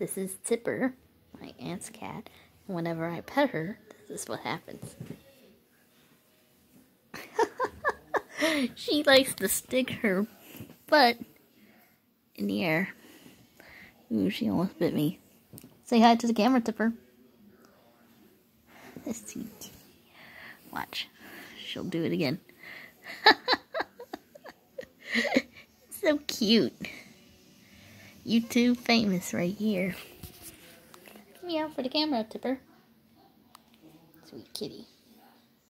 This is Tipper, my aunt's cat. And whenever I pet her, this is what happens. she likes to stick her butt in the air. Ooh, she almost bit me. Say hi to the camera, Tipper. This sweet. Watch. She'll do it again. so cute. YouTube famous right here. Meow for the camera, Tipper. Sweet kitty.